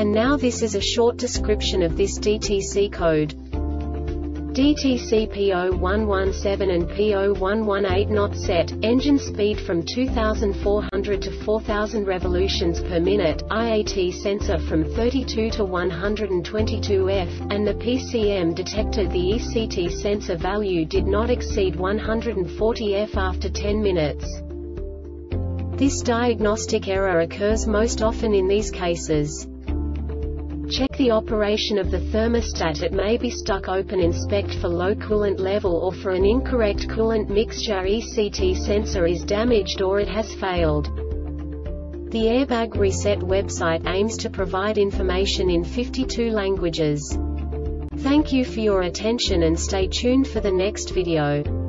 And now this is a short description of this DTC code. DTC P0117 and P0118 not set, engine speed from 2400 to 4000 revolutions per minute, IAT sensor from 32 to 122 F, and the PCM detected the ECT sensor value did not exceed 140 F after 10 minutes. This diagnostic error occurs most often in these cases. Check the operation of the thermostat it may be stuck open inspect for low coolant level or for an incorrect coolant mixture ECT sensor is damaged or it has failed. The Airbag Reset website aims to provide information in 52 languages. Thank you for your attention and stay tuned for the next video.